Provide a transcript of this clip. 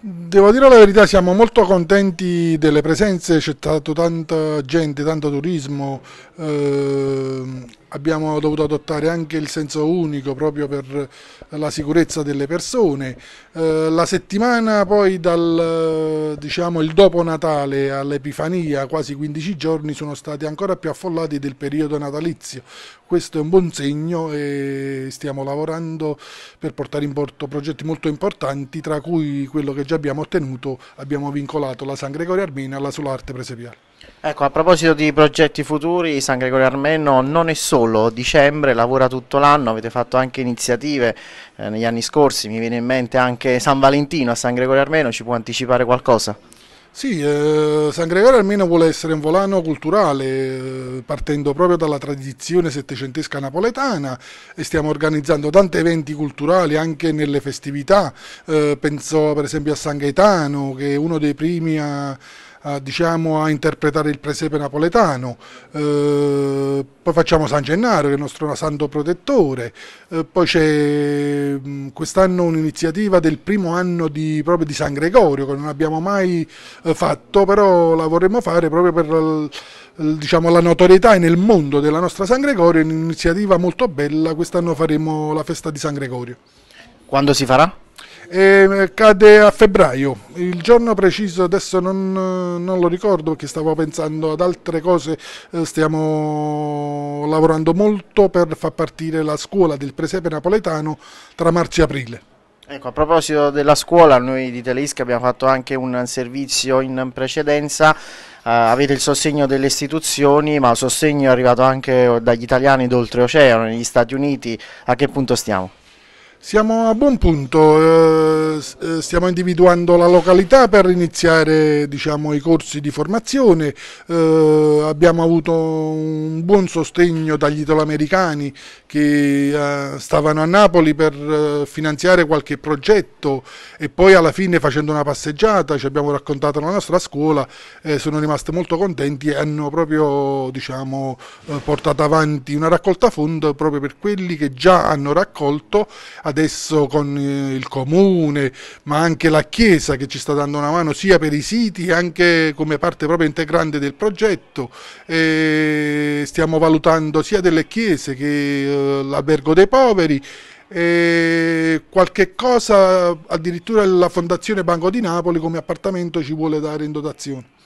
Devo dire la verità, siamo molto contenti delle presenze, c'è stato tanta gente, tanto turismo, eh, abbiamo dovuto adottare anche il senso unico proprio per la sicurezza delle persone. Eh, la settimana poi dal diciamo, il dopo Natale all'Epifania, quasi 15 giorni, sono stati ancora più affollati del periodo natalizio. Questo è un buon segno e stiamo lavorando per portare in porto progetti molto importanti, tra cui quello che già abbiamo ottenuto, abbiamo vincolato la San Gregorio Armena alla Solarte Presepiale. Ecco, a proposito di progetti futuri, San Gregorio Armeno non è solo dicembre, lavora tutto l'anno, avete fatto anche iniziative eh, negli anni scorsi, mi viene in mente anche San Valentino a San Gregorio Armeno, ci può anticipare qualcosa? Sì, eh, San Gregorio Armeno vuole essere un volano culturale eh, partendo proprio dalla tradizione settecentesca napoletana e stiamo organizzando tanti eventi culturali anche nelle festività, eh, penso per esempio a San Gaetano che è uno dei primi a a, diciamo, a interpretare il presepe napoletano, eh, poi facciamo San Gennaro che è il nostro santo protettore, eh, poi c'è quest'anno un'iniziativa del primo anno di, proprio di San Gregorio che non abbiamo mai eh, fatto, però la vorremmo fare proprio per diciamo, la notorietà nel mondo della nostra San Gregorio, è un'iniziativa molto bella, quest'anno faremo la festa di San Gregorio. Quando si farà? E cade a febbraio. Il giorno preciso adesso non, non, lo ricordo perché stavo pensando ad altre cose, eh, stiamo lavorando molto per far partire la scuola del presepe napoletano tra marzo e aprile. Ecco, a proposito della scuola, noi di Teleisca abbiamo fatto anche un servizio in precedenza, uh, avete il sostegno delle istituzioni, ma il sostegno è arrivato anche dagli italiani d'oltreoceano, negli Stati Uniti, a che punto stiamo? Siamo a buon punto, eh, stiamo individuando la località per iniziare diciamo, i corsi di formazione, eh, abbiamo avuto un buon sostegno dagli italoamericani che eh, stavano a Napoli per eh, finanziare qualche progetto e poi alla fine facendo una passeggiata ci abbiamo raccontato la nostra scuola, eh, sono rimasti molto contenti e hanno proprio diciamo, portato avanti una raccolta fondo proprio per quelli che già hanno raccolto. Adesso con eh, il ma anche la Chiesa che ci sta dando una mano sia per i siti, anche come parte proprio integrante del progetto. E stiamo valutando sia delle chiese che eh, l'albergo dei poveri e qualche cosa addirittura la Fondazione Banco di Napoli come appartamento ci vuole dare in dotazione.